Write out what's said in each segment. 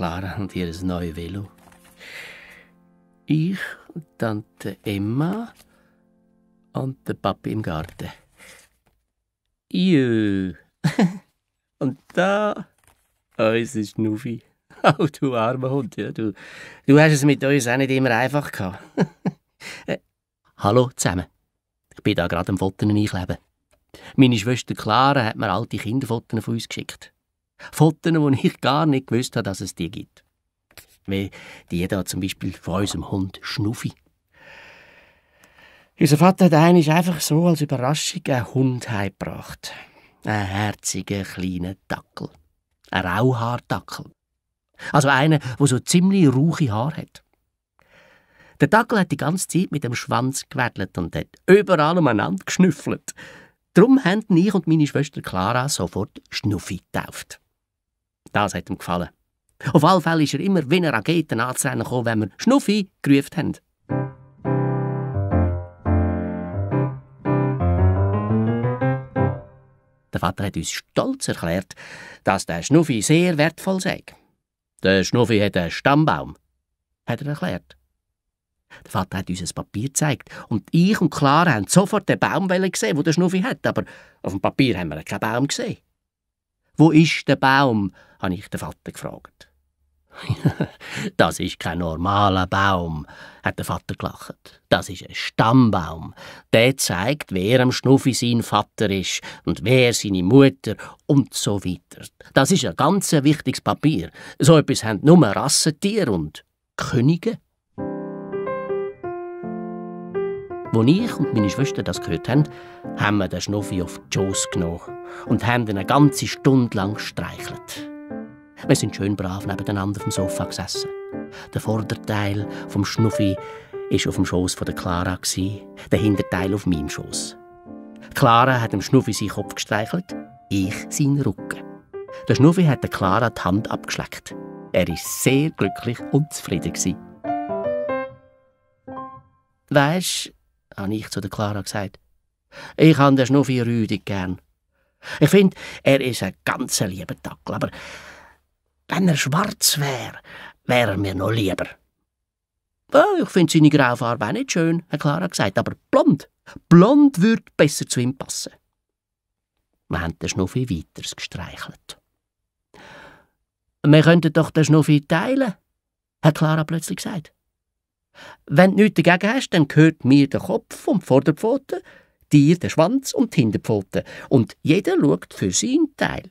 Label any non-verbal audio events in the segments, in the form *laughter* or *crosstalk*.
Clara und ihr neues Velo. Ich, Tante Emma und der Papi im Garten. Jö. *laughs* und da unser Schnuffi. *laughs* Oh, du armer Hund, ja, du, du hast es mit uns auch nicht immer einfach gehabt. *laughs* äh, hallo zusammen. Ich bin da gerade am Fotos einkleben. Meine Schwester Clara hat mir alte Kinderfotos von uns geschickt. Fotos, wo ich gar nicht gewusst habe, dass es die gibt. Wie die da zum Beispiel von unserem Hund Schnuffi. Unser Vater hat einmal einfach so als Überraschung einen Hund heimgebracht. Einen herzigen kleinen Dackel. Ein Rauhaardackel. Also einer, der so ziemlich rauche Haare hat. Der Dackel hat die ganze Zeit mit dem Schwanz gewedelt und hat überall umeinander geschnüffelt. Darum haben ich und meine Schwester Clara sofort Schnuffi getauft. Das hat ihm gefallen. Auf alle Fälle ist er immer wie eine Rakete anzurennen gekommen, wenn wir Schnuffi gerufen haben. Der Vater hat uns stolz erklärt, dass der Schnuffi sehr wertvoll sei. Der Schnuffi hat einen Stammbaum, hat er erklärt. Der Vater hat uns ein Papier gezeigt und ich und Clara haben sofort den Baum gesehen, wo der Schnuffi hat, aber auf dem Papier haben wir keinen Baum gesehen. Wo ist der Baum? habe ich den Vater gefragt. *laughs* das ist kein normaler Baum, hat der Vater gelacht. Das ist ein Stammbaum. Der zeigt, wer am Schnuffi sein Vater ist und wer seine Mutter und so weiter. Das ist ein ganz wichtiges Papier. So etwas haben nur Rassentiere und Könige. Als ich und meine Schwester das gehört haben, haben wir den Schnuffi auf die Schoss genommen und haben ihn eine ganze Stunde lang gestreichelt. Wir sind schön brav nebeneinander auf dem Sofa gesessen. Der Vorderteil vom Schnuffi war auf dem Schoß von der Clara, der Hinterteil auf meinem Schoß. Clara hat dem Schnuffi seinen Kopf gestreichelt, ich seinen Rücken. Der Schnuffi hat der Clara die Hand abgeschleckt. Er war sehr glücklich und zufrieden. Weisst, habe ich zu der Clara gesagt, ich habe den Schnuffi rüdig gern. Ich finde, er ist ein ganz lieber Dackel, aber wenn er schwarz wäre, wäre er mir noch lieber. Oh, ich finde seine Graufarbe auch nicht schön, hat Clara gesagt, aber blond. Blond würde besser zu ihm passen. Wir haben den Schnuffi weiter gestreichelt. Wir könnten doch den Schnuffi teilen, hat Clara plötzlich gesagt. Wenn du nichts dagegen hast, dann gehört mir der Kopf und die Vorderpfote, dir der Schwanz und die Hinterpfote. Und jeder schaut für seinen Teil.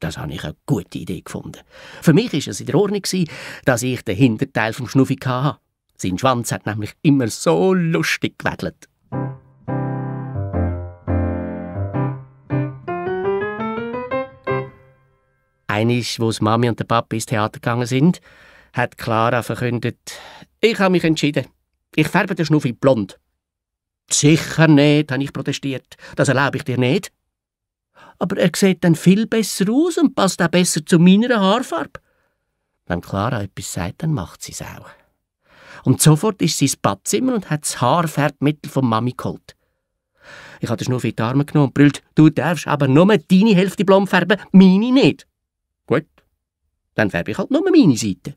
Das habe ich eine gute Idee gefunden. Für mich war es in der Ordnung, dass ich den Hinterteil vom Schnuffi hatte. Sein Schwanz hat nämlich immer so lustig gewedelt. Einig, wo Mami und der Papa ins Theater gegangen sind, hat Clara verkündet, ich habe mich entschieden. Ich färbe den Schnuffi blond. Sicher nicht, habe ich protestiert. Das erlaube ich dir nicht aber er sieht dann viel besser aus und passt auch besser zu meiner Haarfarbe. Wenn Clara etwas sagt, dann macht sie es auch. Und sofort ist sie ins Badzimmer und hat das Haarfärbmittel von Mami geholt. Ich habe den Schnuffi in die Arme genommen und brüllt, du darfst aber nur deine Hälfte blond färben, meine nicht. Gut, dann färbe ich halt nur meine Seite.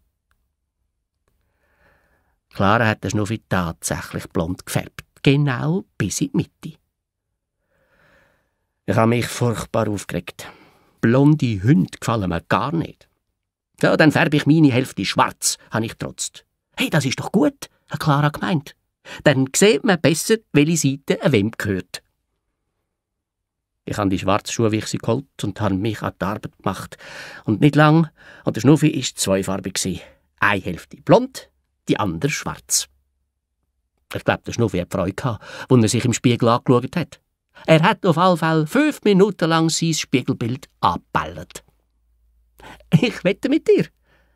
Clara hat den Schnuffi tatsächlich blond gefärbt, genau bis in die Mitte. Ich habe mich furchtbar aufgeregt. Blonde Hunde gefallen mir gar nicht. Ja, dann färbe ich meine Hälfte schwarz, habe ich trotzt. Hey, das ist doch gut, hat Clara gemeint. Dann sieht man besser, welche Seite wem gehört. Ich habe die schwarze Schuhwichse geholt und habe mich an die Arbeit gemacht. Und nicht lang, und der Schnuffi war zweifarbig. Eine Hälfte blond, die andere schwarz. Ich glaube, der Schnuffi hat Freude gehabt, als er sich im Spiegel angeschaut hat. Er hat auf alle Fälle fünf Minuten lang sein Spiegelbild abballert. Ich wette mit dir,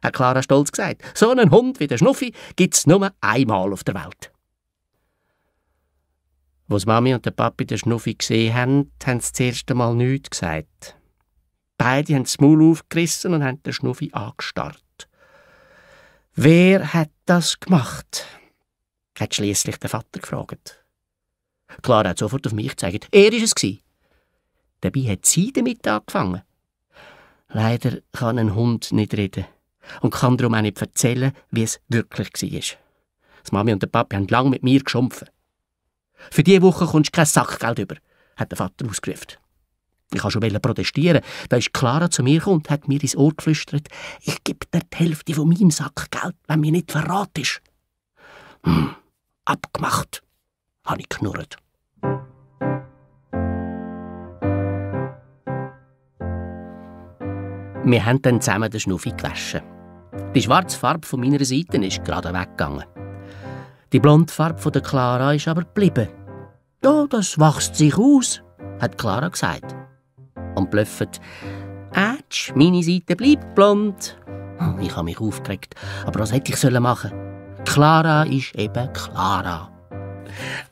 hat Clara stolz gesagt. So einen Hund wie der Schnuffi gibt's nur einmal auf der Welt. Als Mami und der Papi den Schnuffi gesehen haben, haben sie das erste Mal nichts gesagt. Beide haben das Maul aufgerissen und haben den Schnuffi angestarrt. Wer hat das gemacht? hat schließlich der Vater gefragt. Clara hat sofort auf mich gezeigt. Er war es. Dabei hat sie damit angefangen. Leider kann ein Hund nicht reden. und kann darum auch nicht erzählen, wie es wirklich war. Das Mami und der Papi haben lange mit mir geschumpfen. Für diese Woche kommst du kein Sackgeld über, hat der Vater ausgerufen. Ich wollte schon protestieren. Da ist Clara zu mir und hat mir ins Ohr geflüstert, ich gebe dir die Hälfte von meinem Sackgeld, wenn mir nicht verratest. Hm, abgemacht, habe ich knurrt. Wir haben dann zusammen den Schnuffi gewaschen. Die schwarze Farbe von meiner Seite ist gerade weggegangen. Die blonde Farbe von der Clara ist aber geblieben. Ja, das wächst sich aus, hat Clara gesagt. Und blöffet, Ätsch, meine Seite bleibt blond. Hm, ich habe mich aufgeregt. Aber was hätte ich machen Clara ist eben Clara.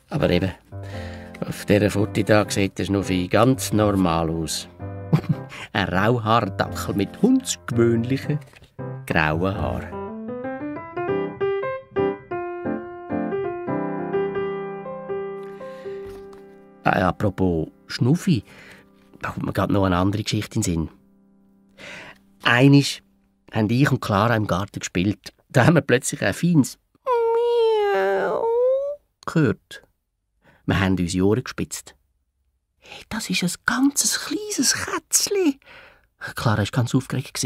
Aber eben, auf dieser Foto da sieht der Schnuffi ganz normal aus. *laughs* Ein Rauhaardackel mit hundsgewöhnlichen grauen Haaren. Äh, apropos Schnuffi, da kommt mir gerade noch eine andere Geschichte in den Sinn. Einisch haben ich und Clara im Garten gespielt. Da haben wir plötzlich ein feines Miau gehört. Wir haben unsere Ohren gespitzt. Hey, das ist ein ganzes kleines Kätzchen. Clara war ganz aufgeregt.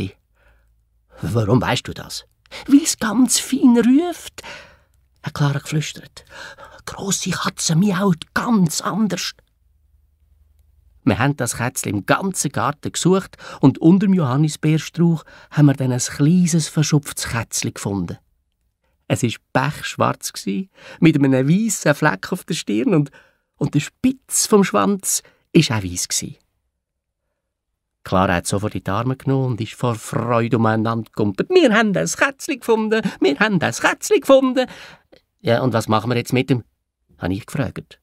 Warum weißt du das? Weil es ganz fein ruft, hat Clara geflüstert. Grosse Katzen miaut ganz anders. Wir haben das Kätzchen im ganzen Garten gesucht und unter dem Johannisbeerstrauch haben wir dann ein kleines, verschupftes Kätzchen gefunden. Es war pechschwarz, mit einem weißen Fleck auf der Stirn und, und der Spitz vom Schwanz war auch weiss. Clara hat sofort in die Arme genommen und ist vor Freude umeinander gekumpelt. Wir haben das Kätzchen gefunden! Wir haben das Kätzchen gefunden! Ja, und was machen wir jetzt mit dem? habe ich gefragt.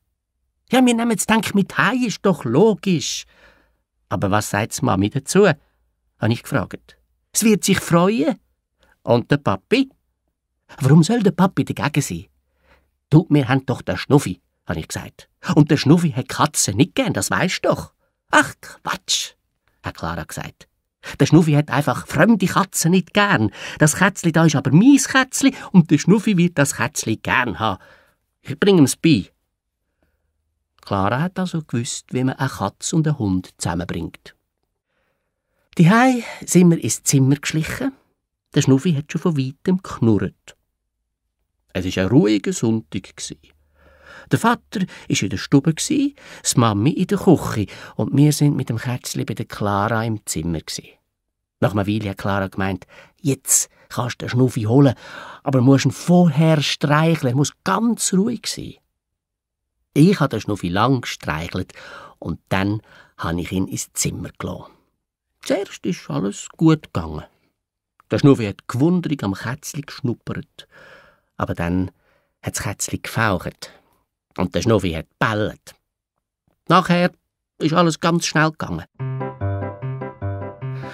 Ja, wir nehmen es, ich, mit heim, ist doch logisch. Aber was sagt Mami dazu? habe ich gefragt. Es wird sich freuen. Und der Papi? Warum soll der Papi dagegen sein? Du, wir haben doch den Schnuffi, habe ich gesagt. Und der Schnuffi hat Katzen nicht gern, das weißt du doch. Ach, Quatsch hat Clara gesagt. Der Schnuffi hat einfach fremde Katzen nicht gern. Das Kätzli da ist aber mein Kätzli und der Schnuffi wird das Kätzli gern haben. Ich bringe ihm's bei. Clara hat also gewusst, wie man eine Katze und einen Hund zusammenbringt. Die Hei sind wir ins Zimmer geschlichen. Der Schnuffi hat schon von weitem knurrt. Es war ein ruhiger Sonntag. Der Vater war in der Stube, die Mami in der Küche und wir sind mit dem Kätzchen bei der Clara im Zimmer. Nach einer Weile hat Clara gemeint, jetzt kannst du den Schnuffi holen, aber musst ihn vorher streicheln, er muss ganz ruhig sein. Ich habe den Schnuffi lang gestreichelt und dann habe ich ihn ins Zimmer gelassen. Zuerst ist alles gut gegangen. Der Schnuffi hat gewundrig am Kätzchen geschnuppert, aber dann hat das Kätzchen gefaucht und der Schnuffi hat bellet. Nachher ist alles ganz schnell gegangen.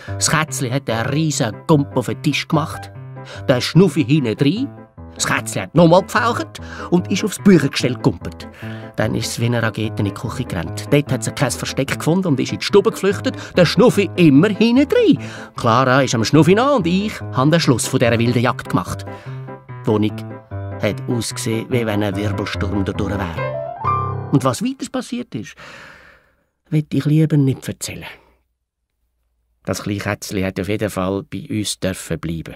Das Kätzchen hat einen riesen Gump auf den Tisch gemacht, der Schnuffi hinten drin. Das Kätzchen hat nochmal gefaucht und ist aufs Büchergestell gekumpelt. Dann ist es wie eine Rakete in die Küche gerannt. Dort hat sie kein Versteck gefunden und ist in die Stube geflüchtet. Der Schnuffi immer hinten drin. Clara ist am Schnuffi nach und ich habe den Schluss von dieser wilden Jagd gemacht. Die Wohnung hat ausgesehen, wie wenn ein Wirbelsturm dadurch wäre. Und was weiter passiert ist, will ich lieber nicht erzählen. Das kleine Kätzchen hat auf jeden Fall bei uns bleiben.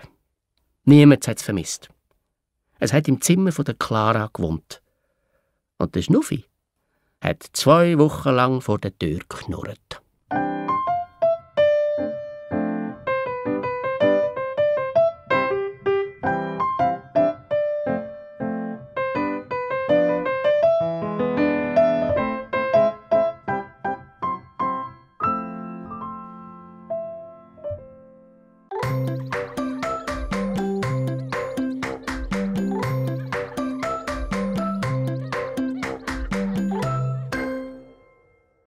Niemand hat es vermisst. Es hat im Zimmer von der Clara gewohnt. Und der Schnuffi hat zwei Wochen lang vor der Tür geknurrt.